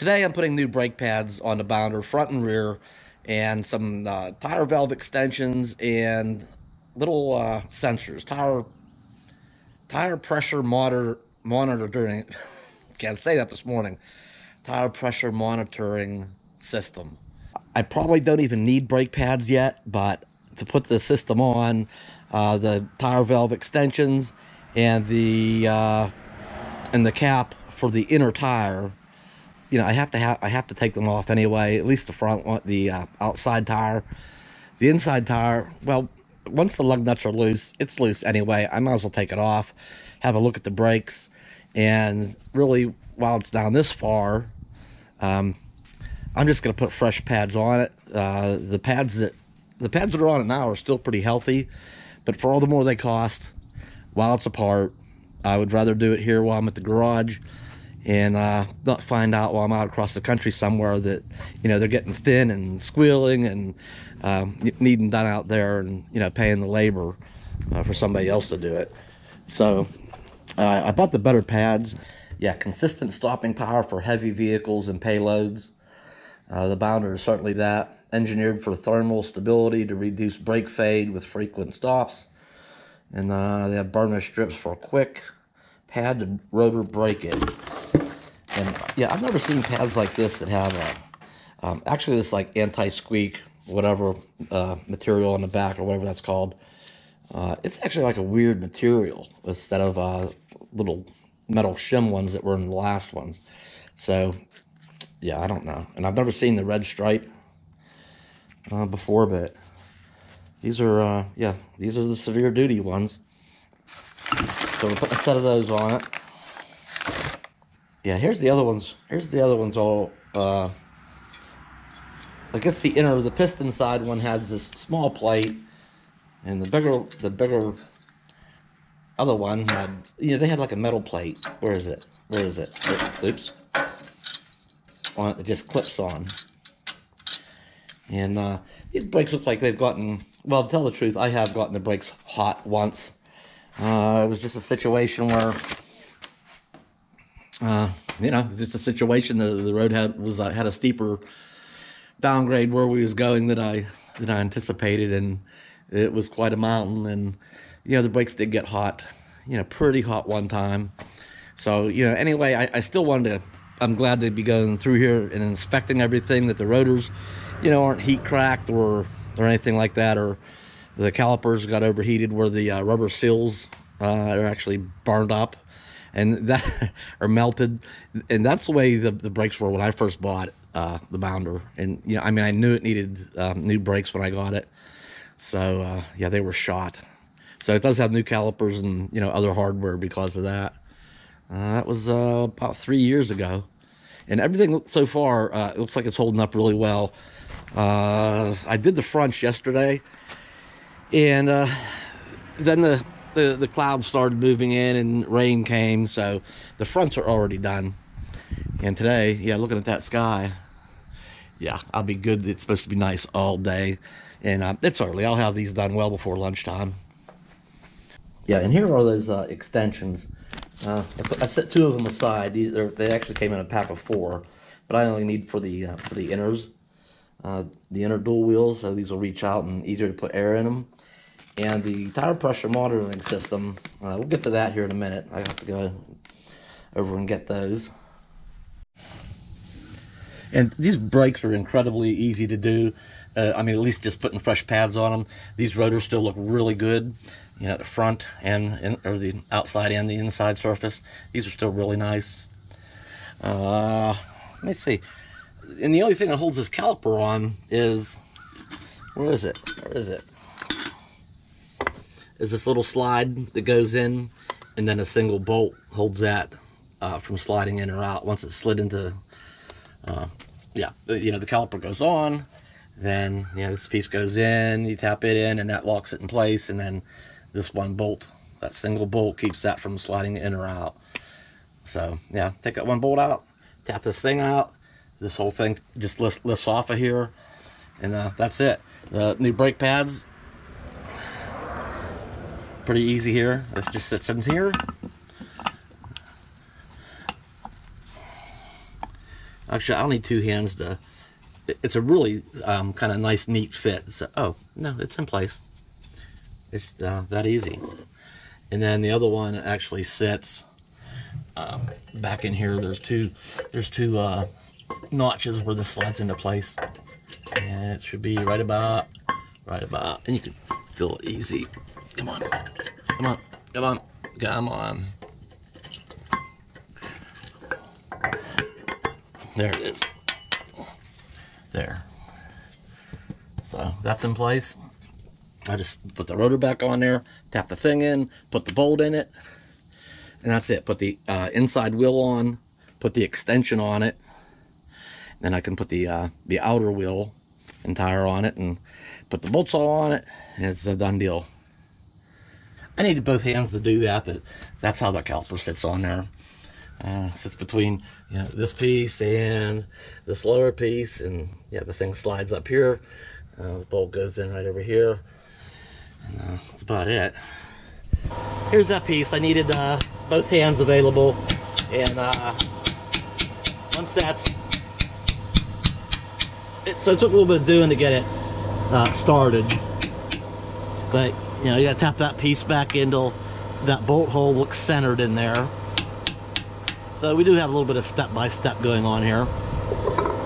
Today I'm putting new brake pads on the Bounder front and rear and some uh, tire valve extensions and little uh, sensors, tire tire pressure monitor monitoring. Can't say that this morning. Tire pressure monitoring system. I probably don't even need brake pads yet, but to put the system on, uh, the tire valve extensions and the uh, and the cap for the inner tire you know, I have to have I have to take them off anyway. At least the front one, the uh, outside tire, the inside tire. Well, once the lug nuts are loose, it's loose anyway. I might as well take it off, have a look at the brakes, and really, while it's down this far, um, I'm just gonna put fresh pads on it. Uh, the pads that the pads that are on it now are still pretty healthy, but for all the more they cost, while it's apart, I would rather do it here while I'm at the garage and uh, not find out while I'm out across the country somewhere that you know they're getting thin and squealing and um, needing done out there and you know paying the labor uh, for somebody else to do it. So uh, I bought the better pads. Yeah, consistent stopping power for heavy vehicles and payloads. Uh, the Bounder is certainly that. Engineered for thermal stability to reduce brake fade with frequent stops. And uh, they have burnish strips for quick pad to rotor brake it. And yeah, I've never seen pads like this that have a, um, actually this like anti-squeak, whatever uh, material on the back or whatever that's called. Uh, it's actually like a weird material instead of uh, little metal shim ones that were in the last ones. So yeah, I don't know. And I've never seen the red stripe uh, before, but these are, uh, yeah, these are the severe duty ones. So we're putting a set of those on it yeah, here's the other ones. Here's the other ones all, uh, I guess the inner, of the piston side one has this small plate, and the bigger, the bigger other one had, you know, they had like a metal plate. Where is it? Where is it? Oops. On it, it just clips on. And uh, these brakes look like they've gotten, well, to tell the truth, I have gotten the brakes hot once. Uh, it was just a situation where uh, you know, it's just a situation that the road had was uh, had a steeper downgrade where we was going than I than I anticipated, and it was quite a mountain. And you know, the brakes did get hot, you know, pretty hot one time. So you know, anyway, I, I still wanted to. I'm glad to be going through here and inspecting everything that the rotors, you know, aren't heat cracked or or anything like that, or the calipers got overheated where the uh, rubber seals uh, are actually burned up and that are melted. And that's the way the, the brakes were when I first bought uh, the Bounder. And you know, I mean, I knew it needed um, new brakes when I got it. So uh, yeah, they were shot. So it does have new calipers and you know other hardware because of that. Uh, that was uh, about three years ago, and everything so far uh, looks like it's holding up really well. Uh, I did the fronts yesterday, and then the the, the clouds started moving in and rain came, so the fronts are already done. And today, yeah, looking at that sky, yeah, I'll be good. It's supposed to be nice all day. And uh, it's early. I'll have these done well before lunchtime. Yeah, and here are those uh, extensions. Uh, I, I, set two of them aside. These are, they actually came in a pack of four, but I only need for the uh, for the inners, uh, the inner dual wheels. So these will reach out and easier to put air in them. And the tire pressure monitoring system, uh, we'll get to that here in a minute. I have to go over and get those. And these brakes are incredibly easy to do. Uh, I mean, at least just putting fresh pads on them. These rotors still look really good. You know, the front and, or the outside and the inside surface. These are still really nice. Uh, let me see. And the only thing that holds this caliper on is, where is it? Where is it? Is this little slide that goes in and then a single bolt holds that uh, from sliding in or out. Once it's slid into uh, yeah you know the caliper goes on then you know this piece goes in you tap it in and that locks it in place and then this one bolt that single bolt keeps that from sliding in or out. So yeah take that one bolt out tap this thing out. This whole thing just lifts, lifts off of here and uh, that's it. The new brake pads pretty easy here. This just sits in here. Actually, I'll need two hands to. It's a really um, kind of nice, neat fit. So, oh no, it's in place. It's uh, that easy. And then the other one actually sits um, back in here. There's two. There's two uh, notches where this slides into place, and it should be right about, right about, and you can feel easy. Come on, come on, come on, come on. There it is. There. So that's in place. I just put the rotor back on there, tap the thing in, put the bolt in it, and that's it. Put the uh, inside wheel on, put the extension on it, then I can put the uh, the outer wheel and tire on it and put the bolts all on it, and it's a done deal. I needed both hands to do that, but that's how the caliper sits on there. Uh, sits between you know this piece and this lower piece, and yeah, the thing slides up here. Uh, the bolt goes in right over here. And, uh, that's about it. Here's that piece. I needed uh, both hands available, and uh, once that's it, so it took a little bit of doing to get it uh, started. But you know, you gotta tap that piece back into that bolt hole looks centered in there. So we do have a little bit of step-by-step -step going on here.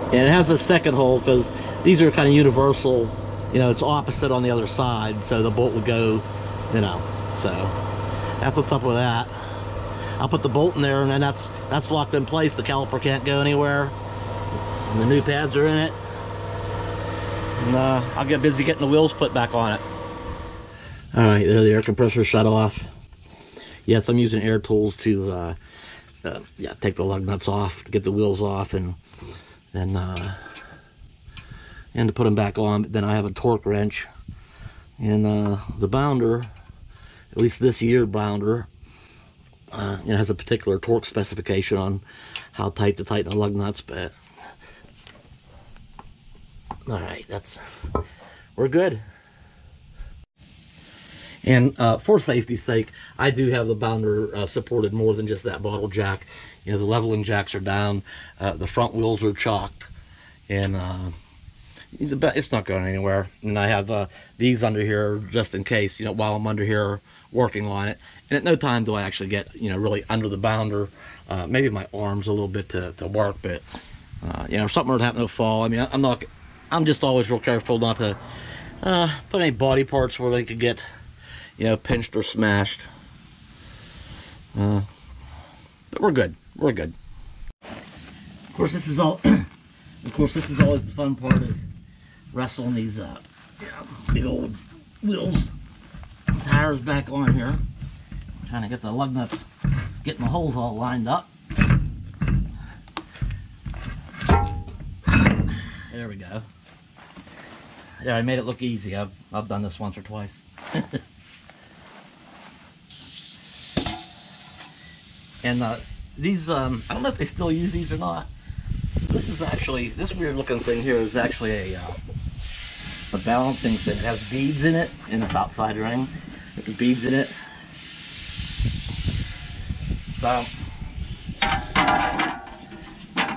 And it has a second hole because these are kind of universal. You know, it's opposite on the other side, so the bolt would go, you know, so that's what's up with that. I'll put the bolt in there and then that's that's locked in place. The caliper can't go anywhere. And the new pads are in it. And uh, I'll get busy getting the wheels put back on it. All right, there the air compressor shut off. Yes, I'm using air tools to uh, uh, yeah, take the lug nuts off, get the wheels off, and then uh, and to put them back on. But then I have a torque wrench and uh, the bounder, at least this year bounder, uh, it has a particular torque specification on how tight to tighten the lug nuts, but all right, that's we're good. And uh, for safety's sake, I do have the bounder uh, supported more than just that bottle jack. You know, the leveling jacks are down, uh, the front wheels are chalked, and uh, it's not going anywhere. And I have uh, these under here just in case, you know, while I'm under here working on it. And at no time do I actually get, you know, really under the bounder. Uh, maybe my arms a little bit to, to work, but, you know, if something were to happen to fall, I mean, I'm not, I'm just always real careful not to put any body parts where they could get you know, pinched or smashed. Uh, but we're good. We're good. Of course, this is all. of course, this is always the fun part is wrestling these uh, big old wheels, tires back on here. I'm trying to get the lug nuts, getting the holes all lined up. There we go. Yeah, I made it look easy. I've I've done this once or twice. And uh, these, um, I don't know if they still use these or not. This is actually, this weird looking thing here is actually a, uh, a balancing thing. It has beads in it, in this outside ring. There's beads in it. So,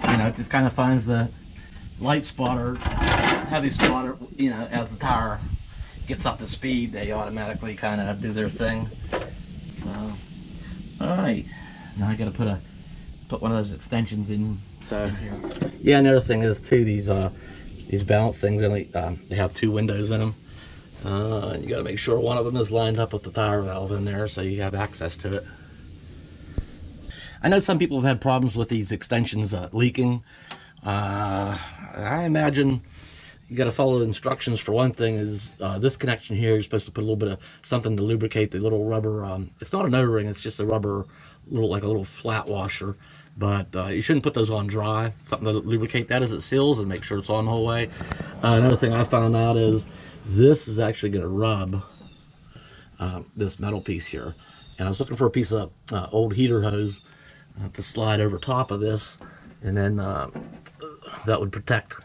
you know, it just kind of finds the light spotter, heavy spotter, you know, as the tire gets up to speed, they automatically kind of do their thing. So, all right. Now I got to put a put one of those extensions in. So yeah, another thing is too these uh these balance things only um, they have two windows in them. Uh, and you got to make sure one of them is lined up with the tire valve in there so you have access to it. I know some people have had problems with these extensions uh, leaking. Uh, I imagine you got to follow the instructions for one thing is uh, this connection here you're supposed to put a little bit of something to lubricate the little rubber um, it's not an o-ring it's just a rubber little like a little flat washer but uh, you shouldn't put those on dry something to lubricate that as it seals and make sure it's on the whole way. Uh, another thing I found out is this is actually going to rub uh, this metal piece here. And I was looking for a piece of uh, old heater hose uh, to slide over top of this and then uh, that would protect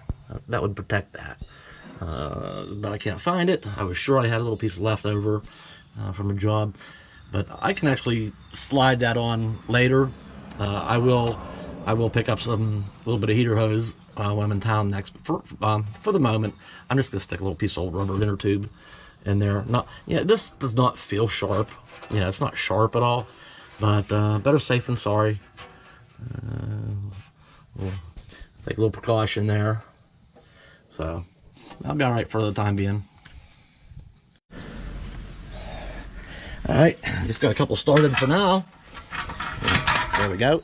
that would protect that. But I can't find it. I was sure I had a little piece left over from a job but I can actually slide that on later. Uh, I will I will pick up some a little bit of heater hose uh, when I'm in town next. But for um, for the moment, I'm just gonna stick a little piece of old rubber inner tube in there. Not yeah, this does not feel sharp. You know, it's not sharp at all. But uh, better safe than sorry. Uh, we'll take a little precaution there. So I'll be all right for the time being. All right, just got a couple started for now. There we go.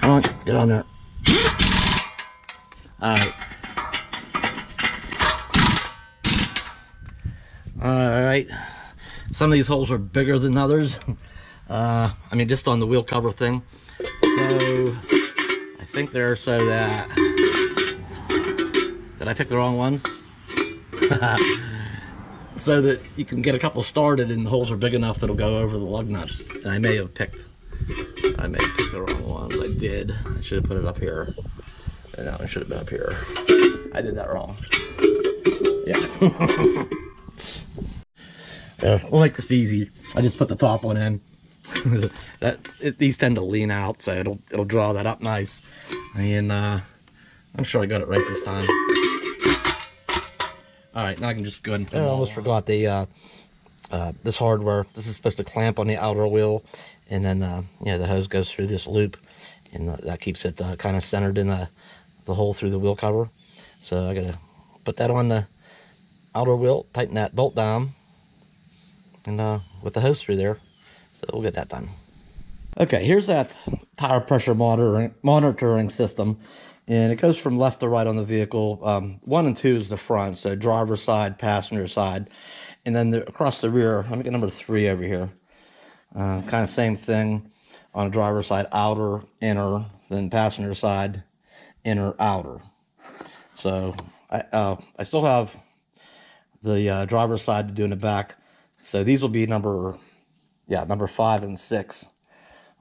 Come on, get on there. All right. All right. Some of these holes are bigger than others. Uh, I mean, just on the wheel cover thing. So, think they're so that... Did I pick the wrong ones? so that you can get a couple started and the holes are big enough that'll go over the lug nuts. And I may have picked, I may have picked the wrong ones. I did. I should have put it up here. And no, it should have been up here. I did that wrong. Yeah. yeah make this easy. I just put the top one in. that it, these tend to lean out, so it'll it'll draw that up nice. And uh, I'm sure I got it right this time. All right, now I can just go ahead and. I almost forgot the uh, uh, this hardware. This is supposed to clamp on the outer wheel, and then uh, you know the hose goes through this loop, and that keeps it uh, kind of centered in the the hole through the wheel cover. So I gotta put that on the outer wheel, tighten that bolt down, and uh, with the hose through there. So we'll get that done. Okay, here's that tire pressure monitoring monitoring system and it goes from left to right on the vehicle. Um, one and two is the front, so driver side, passenger side, and then the, across the rear. Let me get number three over here. Uh, kind of same thing on the driver side, outer, inner, then passenger side, inner, outer. So I uh, I still have the uh, driver's side to do in the back. So these will be number, yeah, number five and six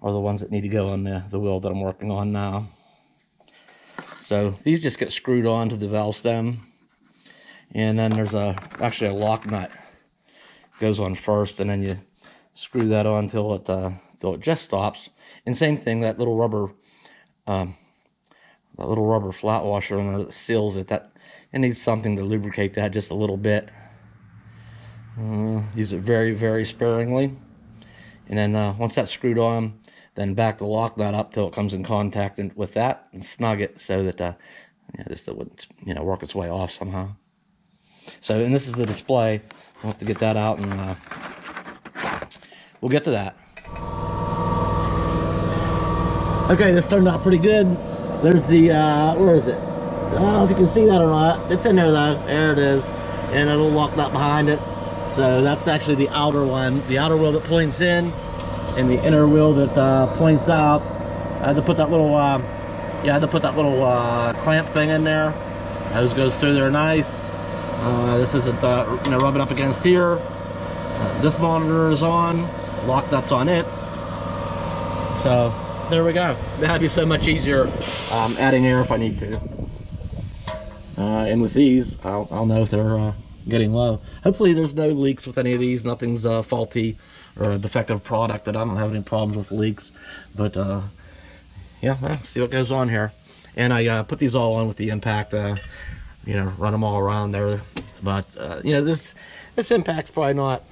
are the ones that need to go on the, the wheel that I'm working on now. So these just get screwed onto the valve stem. And then there's a actually a lock nut goes on first, and then you screw that on until it uh, until it just stops. And same thing, that little rubber um, that little rubber flat washer on there that seals it. That it needs something to lubricate that just a little bit. Uh, use it very very sparingly. And then uh, once that's screwed on, then back the lock nut up till it comes in contact with that and snug it so that uh, you know, this wouldn't you know work its way off somehow. So and this is the display. We'll have to get that out and uh, we'll get to that. Okay, this turned out pretty good. There's the, uh, where is it? I don't know if you can see that or not. It's in there though. There it is. And little lock nut behind it. So that's actually the outer one. The outer wheel that points in and the inner wheel that uh, points out. I had to put that little, uh, yeah, I had to put that little uh, clamp thing in there. Hose goes through there nice. Uh, this isn't, uh, you know, rubbing up against here. Uh, this monitor is on. Lock nuts on it. So there we go. That'd be so much easier um, adding air if I need to. and with these, I'll, I'll know if they're getting low. Hopefully there's no leaks with any of these. Nothing's faulty or defective product that I don't have any problems with leaks. But uh, yeah, well, see what goes on here. And I uh, put these all on with the impact, uh, you know, run them all around there. But uh, you know, this this impact's probably not.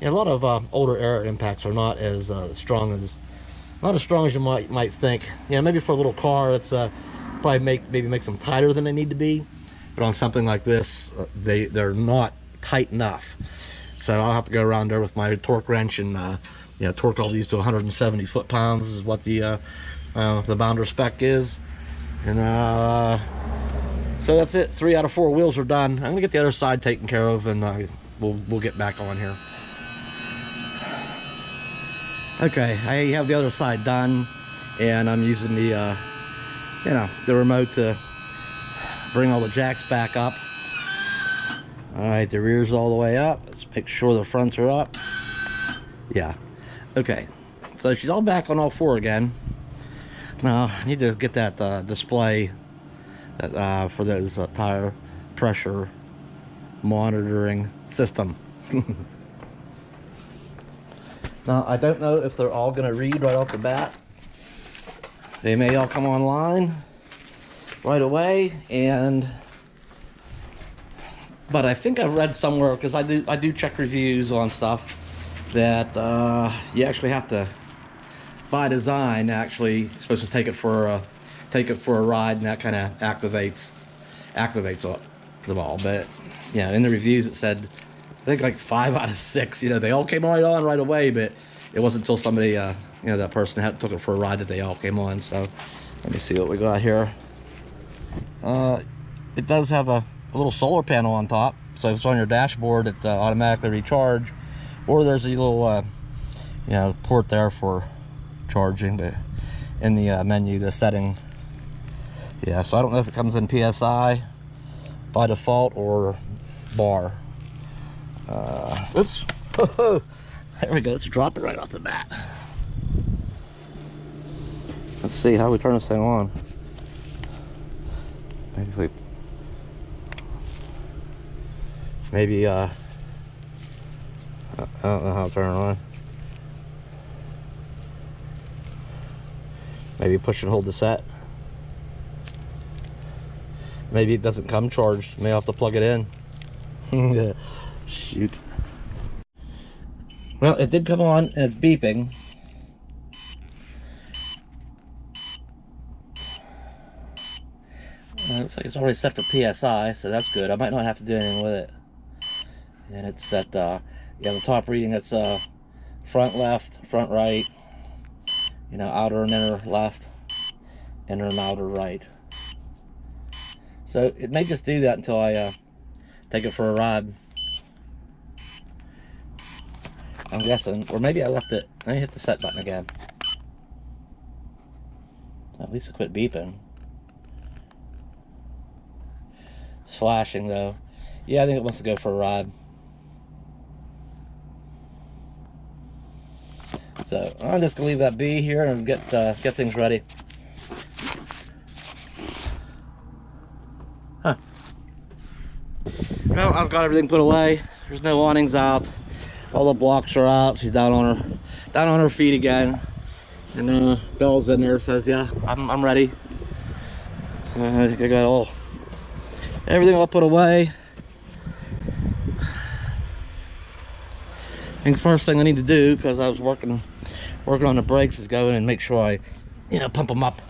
You know, a lot of uh, older era impacts are not as uh, strong as not as strong as you might might think. You know, maybe for a little car, it's probably make maybe makes them tighter than they need to be. But on something like this, they they're not tight enough. So I'll have to go around there with my torque wrench and uh, you know torque all these to 170 foot-pounds is what the uh, uh, the bounder spec is. And uh, so that's it. Three out of four wheels are done. I'm gonna get the other side taken care of, and uh, we'll we'll get back on here. Okay, I have the other side done, and I'm using the uh, you know the remote to bring all the jacks back up. All right, the rear's all the way up. Let's make sure the fronts are up. Yeah. Okay. So she's all back on all four again. Now, I need to get that uh, display that, uh, for those uh, tire pressure monitoring system. now, I don't know if they're all going to read right off the bat. They may all come online right away and but I think I've read somewhere because I do I do check reviews on stuff that uh, you actually have to by design actually supposed to take it for a take it for a ride and that kind of activates activates the ball but yeah in the reviews it said I think like five out of six you know they all came right on right away but it wasn't until somebody uh, you know that person had took it for a ride that they all came on so let me see what we got here uh, it does have a, a, little solar panel on top. So if it's on your dashboard, it uh, automatically recharge. Or there's a little, uh, you know, port there for charging. But in the uh, menu, the setting, yeah. So I don't know if it comes in PSI by default or bar. Uh, oops. there we go. Let's drop it right off the bat. Let's see how we turn this thing on. Maybe we maybe uh I don't know how to turn it on. Maybe push and hold the set. Maybe it doesn't come charged. May have to plug it in. yeah. Shoot. Well, it did come on and it's beeping. Uh, looks like it's already set for PSI, so that's good. I might not have to do anything with it. And it's set, uh, yeah, the top reading, it's uh, front left, front right, you know, outer and inner left, inner and outer right. So it may just do that until I uh, take it for a ride. I'm guessing, or maybe I left it. Let me hit the set button again. At least it quit beeping. Flashing though. Yeah, I think it wants to go for a ride. So I'm just gonna leave that be here and get uh, get things ready. Huh. Well, I've got everything put away. There's no awnings up. All the blocks are out. She's down on her down on her feet again. And uh, Bella's in there says, "Yeah, I'm I'm ready." So I think I got all everything I'll put away. and first thing I need to do, because I was working working on the brakes, is go in and make sure I, you know, pump them up.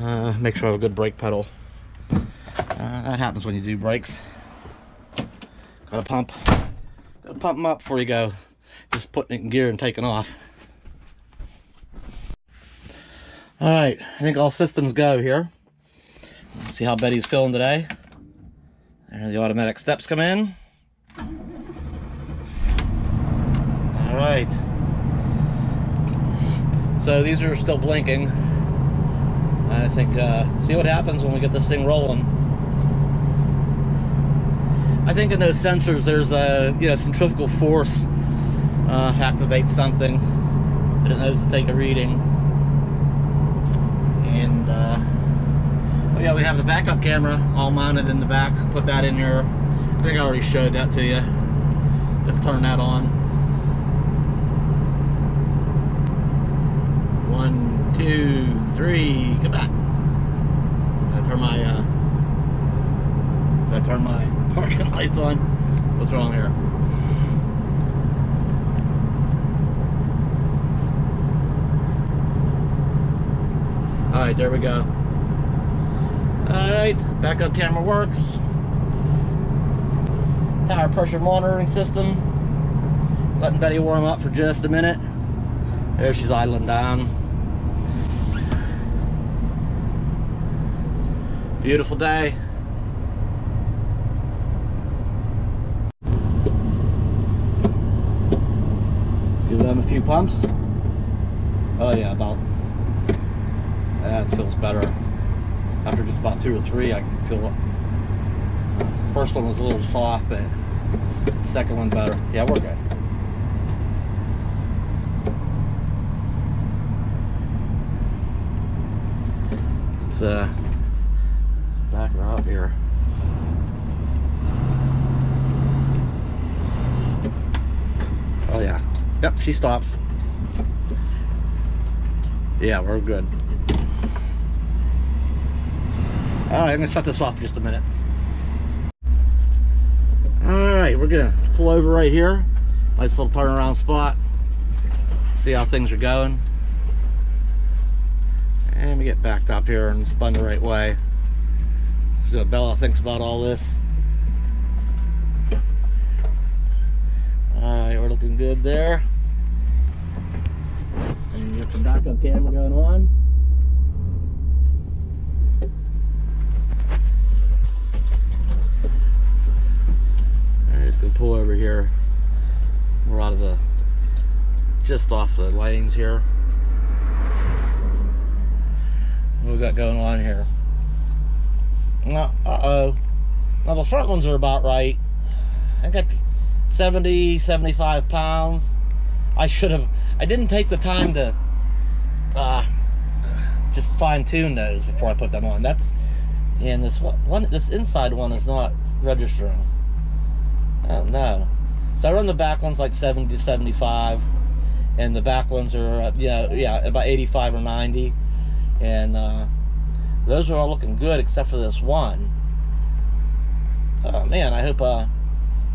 Uh, make sure I have a good brake pedal. Uh, that happens when you do brakes. Gotta pump. Gotta pump them up before you go. Just putting it in gear and taking off. All right, I think all systems go here. See how Betty's feeling today. There the automatic steps come in. All right. So these are still blinking. I think, uh, see what happens when we get this thing rolling. I think in those sensors there's a, you know, centrifugal force uh, activates something that it knows to take a reading. And uh, Oh yeah, we have the backup camera all mounted in the back. Put that in here. I think I already showed that to you. Let's turn that on. One, two, three, come back. I turn my uh I turn my parking lights on. What's wrong here? All right, there we go. Alright, backup camera works. Tire pressure monitoring system. Letting Betty warm up for just a minute. There she's idling down. Beautiful day. Give them a few pumps. Oh yeah, about that feels better after just about two or three, I can feel it. First one was a little soft, but second one better. Yeah, we're good. It's uh, back backing up here. Oh yeah. Yep, she stops. Yeah, we're good. All right, I'm gonna shut this off for just a minute. All right, we're gonna pull over right here. Nice little turnaround spot. See how things are going. And we get backed up here and spun the right way. See what Bella thinks about all this. All right, we're looking good there. And you got some backup camera going on. All right, just gonna pull over here. We're out of the, just off the lanes here. What we got going on here? Uh oh. Now the front ones are about right. I got 70, 75 pounds. I should have, I didn't take the time to uh, just fine tune those before I put them on. That's, and this one, this inside one is not registering. Oh no. So I run the back ones like 70 to 75 and the back ones are, uh, yeah, yeah, about 85 or 90. And uh, those are all looking good except for this one. Oh man, I hope, uh,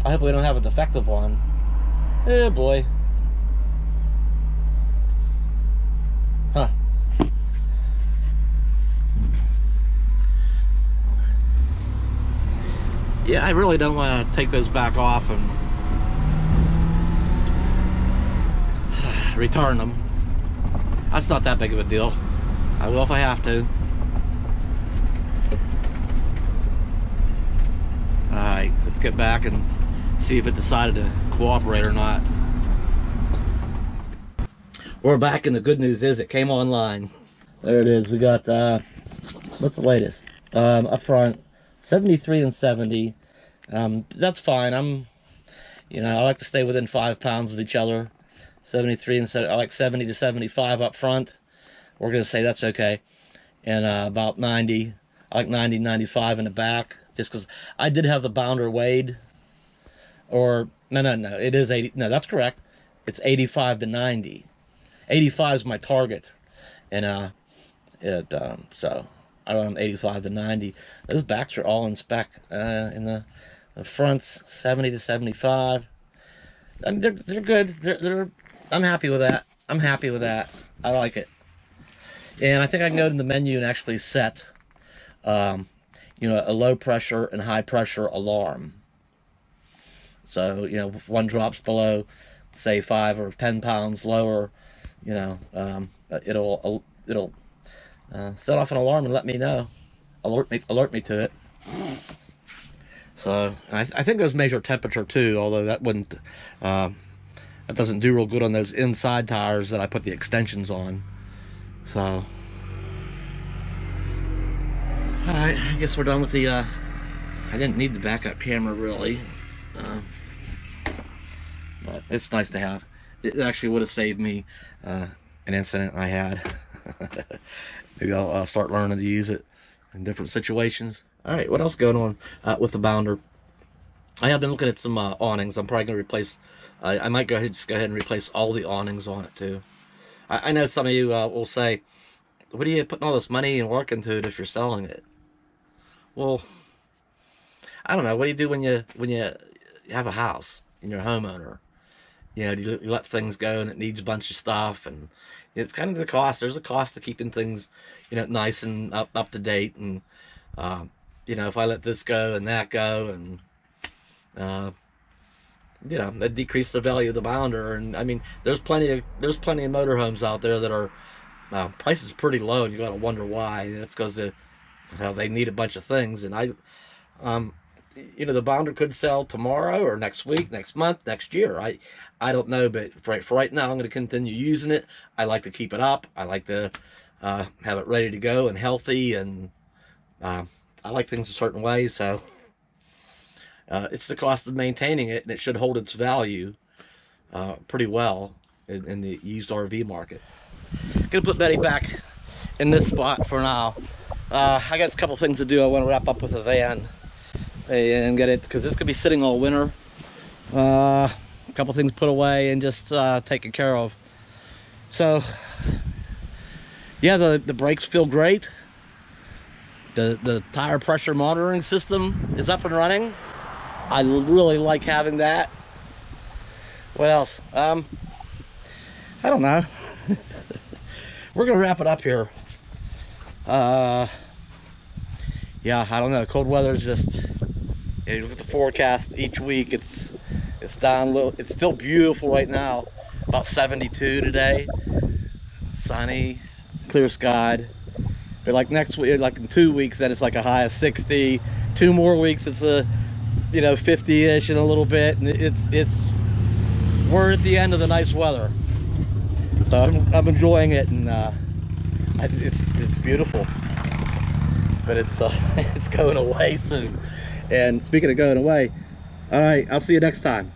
I hope we don't have a defective one. Oh boy. Huh. Yeah, I really don't want to take those back off and return them. That's not that big of a deal. I will if I have to. Alright, let's get back and see if it decided to cooperate or not. We're back and the good news is it came online. There it is. We got, uh, what's the latest? Um, up front, 73 and 70. Um, that's fine. I'm, you know, I like to stay within five pounds of each other. 73 and 70, I like 70 to 75 up front. We're going to say that's okay. And uh, about 90, I like 90, 95 in the back. Just because I did have the bounder weighed. Or, no, no, no, it is 80. No, that's correct. It's 85 to 90. 85 is my target. And, uh, it, um, so I run 85 to 90. Those backs are all in spec. Uh, in the, the fronts, 70 to 75. I mean, they're, they're good. They're, they're I'm happy with that. I'm happy with that. I like it. And I think I can go to the menu and actually set, um, you know, a low pressure and high pressure alarm. So, you know, if one drops below, say five or 10 pounds lower, you know, um, it'll, it'll uh, set off an alarm and let me know, alert me, alert me to it. So I, I think those measure temperature too, although that wouldn't, uh, that doesn't do real good on those inside tires that I put the extensions on. So, all right, I guess we're done with the, uh, I didn't need the backup camera really, uh, but it's nice to have. It actually would have saved me uh, an incident I had. Maybe I'll, start learning to use it in different situations. All right, what else going on uh, with the bounder? I have been looking at some uh, awnings. I'm probably going to replace I, I might go ahead, just go ahead and replace all the awnings on it too. I, I know some of you uh, will say, what are you putting all this money and work into it if you're selling it? Well, I don't know. What do you do when you when you have a house and you're a homeowner? You know, you, you let things go and it needs a bunch of stuff, and it's kind of the cost. There's a cost to keeping things, you know, nice and up up to date. And uh, you know, if I let this go and that go, and uh, you know that decrease the value of the bounder and i mean there's plenty of there's plenty of motorhomes out there that are uh, prices pretty low and you gotta wonder why. That's because know, they need a bunch of things. And i um you know the bounder could sell tomorrow or next week next month next year. I i don't know but for, for right now i'm going to continue using it. I like to keep it up. I like to uh, have it ready to go and healthy and uh, i like things a certain way so uh, it's the cost of maintaining it, and it should hold its value uh, pretty well in, in, the used RV market. Gonna put Betty back in this spot for now. Uh, I got a couple things to do. I want to wrap up with the van and get it because this could be sitting all winter. Uh, couple things put away and just uh, taken care of. So, yeah, the, the brakes feel great. The, the tire pressure monitoring system is up and running. I really like having that. What else? Um, I don't know. We're gonna wrap it up here. Uh, yeah, I don't know. Cold weather is just. You, you look at the forecast each week. It's it's down a little. It's still beautiful right now. About 72 today. Sunny, clear skied. But like next week, like in two weeks, then it's like a high of 60. Two more weeks, it's a you know 50-ish in a little bit, and it's it's we're at the end of the nice weather. So I'm, I'm enjoying it, and uh, it's it's beautiful. But it's uh, it's going away soon. And speaking of going away, all right, I'll see you next time.